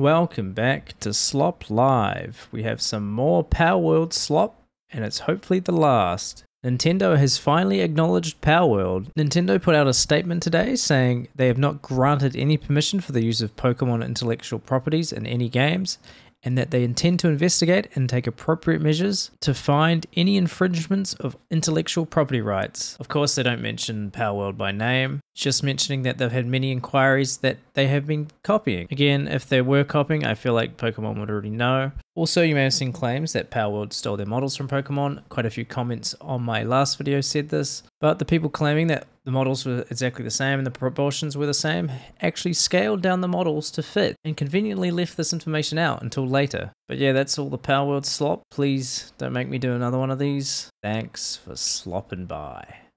welcome back to Slop Live. We have some more Palworld slop, and it's hopefully the last. Nintendo has finally acknowledged Palworld. Nintendo put out a statement today saying they have not granted any permission for the use of Pokemon intellectual properties in any games, and that they intend to investigate and take appropriate measures to find any infringements of intellectual property rights. Of course, they don't mention Palworld by name, just mentioning that they've had many inquiries that they have been copying. Again, if they were copying, I feel like Pokemon would already know. Also, you may have seen claims that Palworld stole their models from Pokemon. Quite a few comments on my last video said this, but the people claiming that the models were exactly the same and the proportions were the same actually scaled down the models to fit and conveniently left this information out until later. But yeah, that's all the Palworld slop. Please don't make me do another one of these. Thanks for slopping by.